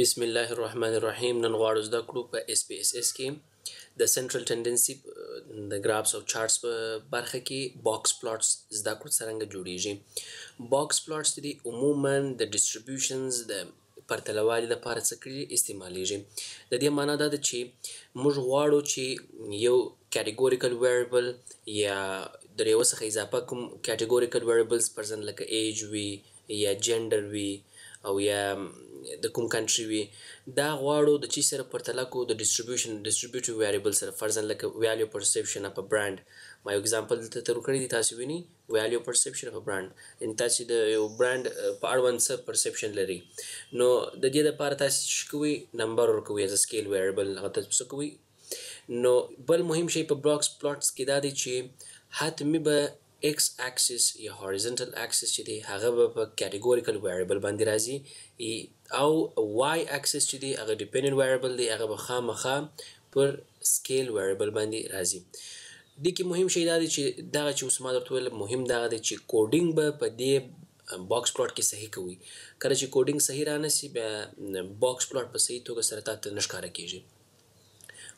بسم الله الرحمن الرحیم نن غواړو زده کړو په اس پی اس اس کې د سنټرل ټندنسي د ګرافز او چارټس په برخه کې باکس پلاټس زده کړو څنګه جوړیږي باکس پلاټس دي عموما د ډیسټریبیوشنز د د پرتله والي لپاره څه کړي استعمالیږي د دې معنا دا ده چې موږ غواړو چې یو کټګوریکل ویریبل یا د یو څخه اضافه کوم کټګوریکل ویریبلز پر ځند لکه ایج وي یا جندر وي او یا د کوم کنټري وي دا غواړو د چی سره پرتله کو د ډیسټریبیوشن ډیسټریبیوټیو ویریبل سره فرضاً لکه ویلیو پرسپشن اپ برانډ ما یو اگزامپل دلته تر کړی دی تاسو ویني Value Perception of a Brand یعنی تاسو د یو برانډ په اړوند څه پرسپشن لري نو د دې لپاره تاسو څه کوئ نمبر ورکوي از سکیل ویریبل هغه تاسو څه کوئ نو بل مهم شی په بلاکس پلاټس کې دا دی چې حتمی به ایکس اکسس یا هوریزنټل اکسس چې دی هغه به په کټګوریکل ویریبل باندې راځي او وای اکسس چې دی هغه ډیپینډنټ ویریبل دی هغه به خامخا پر سکیل ویریبل باندې راځي دې کې مهم شی دا دی چې دغه چې اوس ما درته ویل مهم دغه دی چې کوډینګ به په دې باکس پلاټ کې صحیح کوي کله چې کوډینګ صحیح رانه سي بیا باکس پلاټ په صحیح توګه سره تاته نشکاره کیږي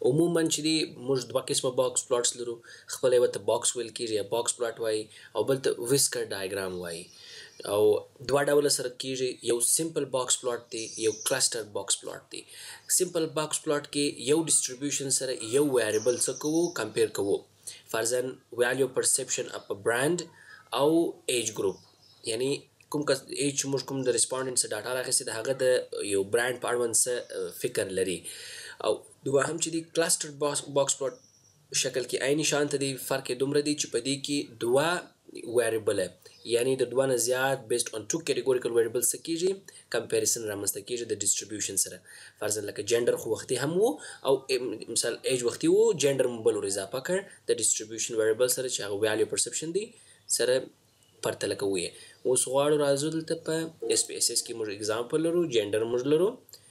عموما چې دی موږ دوه قسمه باکس پلاټس لرو خپل یو ته باکس ویل کیږي یا باکس پلاټ وایي او بل ته ویسکر ډایګرام وایي او دوه ډول سره کیږي یو سیمپل باکس پلاټ دی یو کلستر باکس پلاټ دی سیمپل باکس پلاټ کې یو ډیسټریبیوشن سره یو ویریبل څه کوو کمپیر کوو فرضاً ویلیو پرسپشن اپ برانډ او ایج ګروپ یعنی کوم کس ایج چې موږ کوم د ریسپانډنټ څخه ډاټا راخیستې د هغه د یو برانډ په اړوند څه فکر لري او دوهم چې دی کلسټر باکس پلاټ شکل کې عیني شان ته دی فرق یې دومره دی چې په دې کې دوه ویریبله یعنی د دوه نه زیات بیسډ آن ټو کټګوریکل ویریبل څه کیږي کمپیریسن رامنځته کیږي د ډیسټریبیوشن سره فرضاً لکه جندر خو وختي هم وو او مثال ایج وختي وو جندر مو بل ور اضافه کړ د ډیسټریبیوشن ویریبل سره چې هغه ویلیو پرسپشن دی سره پرتله کوو یې اوس غواړو راځو دلته په اس پی اس اس کې موږ اګزامپل لرو جندر موږ لرو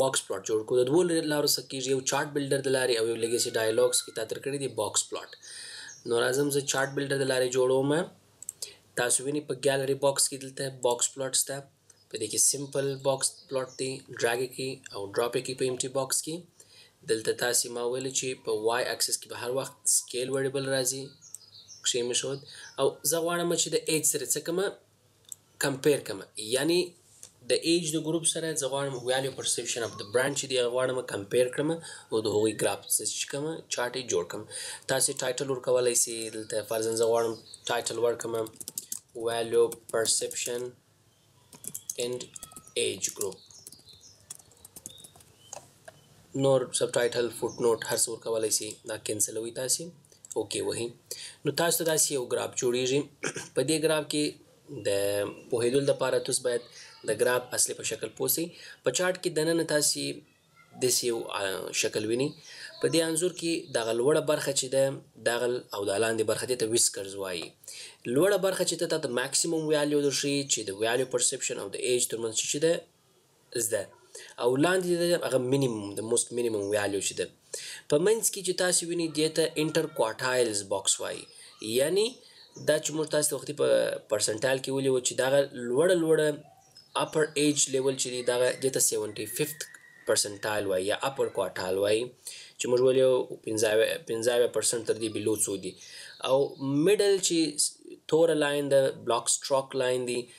باکس پلاټ جوړ کړو د دوه لارو څخه کیږي یو چارټ بلډر د لارې او یو لیګیسي ډایلوګز کې تا تر کړی دی باکس پلاټ نو راځم زه چارټ بلډر د لارې جوړوم تاسو ویني په ګالری باکس کې دلته باکس پلاټ سته په دې کې سیمپل باکس پلاټ دی ډراګ کی او ډراپ کی په امټي باکس کې دلته تاسو ما ویل چې په وای اکسس کې به هر وخت سکیل ویریبل راځي کښې مې شود او زه غواړم چې د ایج سره څه کومه کمپیر کم یعنی د ایج د ګروپ سره زه غواړم ویلیو پرسپشن اف د برانډ چې دی غواړم کمپیر کړم او د هغوی ګراف سرچ کوم چارت یې جوړ کړم تاسو ټایټل ورکولای شئ دلته فرضاً زه غواړم ټایټل ورکړم ویلیو پرسپشن اینډ ایج ګروپ نور سبټایټل فوټ نوټ هر څه ورکولای شي دا کینسلوي تاسو اوکې وهي نو تاسو ته داسې یو ګراف جوړیږي په دې ګراف کې د پوهېدل لپاره تاسو باید د ګراف اصلي په شکل پوسی په چارت کې دننه تاسو داسې یو شکل ویني په دې انځور کې دغه لوړه برخه چې ده دغه او د لاندې برخه دې ته ویسکرز وایي لوړه برخه چې ته ته ماکسیموم ویالیو درشي چې د ویالیو پرسپشن او د ایج ترمنځ چې ده زده او لاندې د هغه مینیموم د موست مینیموم ویالیو چې ده په منځ کې چې تاسو ویني دې ته انټر کوارټایلز باکس وایي یعنی دا چې موږ تاسو وختي په پرسنټایل کې ولې و چې دا لوړ لوړ اپر ایج لیول چې دی دا دې ته 75 پرسنټایل وایي یا اپر کوارټایل وایي چې موږ ولې 15 پرسنټ تر دې بلو څو دي او میډل چې تور لاین د بلاک سټروک لاین دی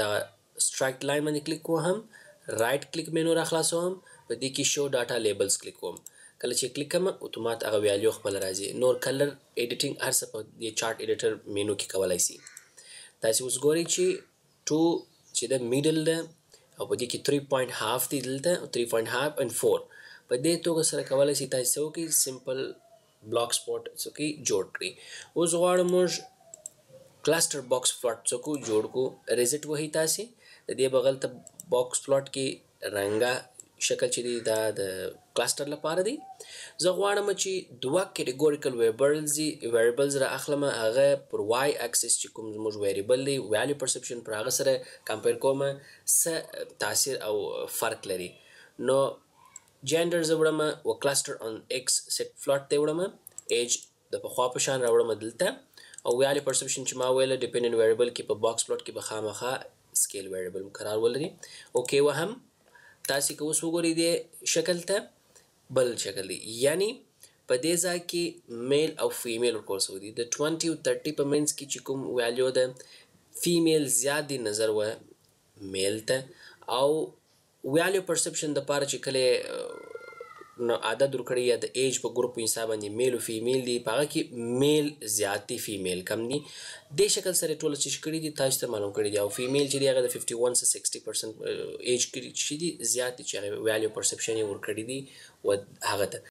دا سټراکټ لاین باندې کلیک کوم رائټ کلیک مینو را خلاصوم په دې کې شو ډاټا لیبلز کلیک کوم کله چې کلیک کوم اتومات هغه ویلیو خپل راځي نور کلر ایډیټینګ هر څه په دې چارت ایډیټر مینو کې کولای شي تاسو اوس ګورئ چې ټو چې د میډل ده او په دې کې 3 پوینټ هاف دی دلته 3 پوینټ هاف ان 4 په دې توګه سره کولای شي تاسو کې سمپل بلاک سپورټ څوکي جوړ کړي اوس غواړو موږ کلاسټر باکس فلوټ څوکو جوړ کو ریزټ وهي تاسو د دې بغل ته باکس فلوټ کې رنګه شکل چې دی دا د کلاسټر لپاره دی زه غواړم چې دوه کټګوریکل ویبرلز ویریبلز را اخلم هغه پر وای اکسس چې کوم زموږ ویریبل دی ویلیو پرسپشن پر هغه سره کمپیر کوم څه تاثیر او فرق لري نو جنډر زه وړم و کلسټر اون ایکس سیټ فلوټ دی وړم ایج د پخوا په شان راوړم دلته او ویالې پرسپشن چې ما ویل ډیپندنت ویریبل کې په باکس پلوټ کې به خامخا سکیل ویریبل مقرار ولري اوکې وهم تاسو که اوس وګورئ د شکل ته بل شکل دی یعنی په دې ځای کې میل او فیمیل ورکول شوی دی د 20 او 30 په منځ کې چې کوم ویلیو ده فیمیل زیات دی نظر و میل ته او ویلیو پرسپشن د پاره چی کله نو عدد ورکړی یا د ایج په ګروپ په حساب باندې میل او فیمیل دی پاغه کی میل زیات دی فیمیل کم دی د شکل سره ټول چی کړی دی تاسو ته معلوم کړی دی او فیمیل چې دی هغه د 51 سره 60% ایج کې چې دی زیات چې ویلیو پرسپشن ورکړی دی و هغه ته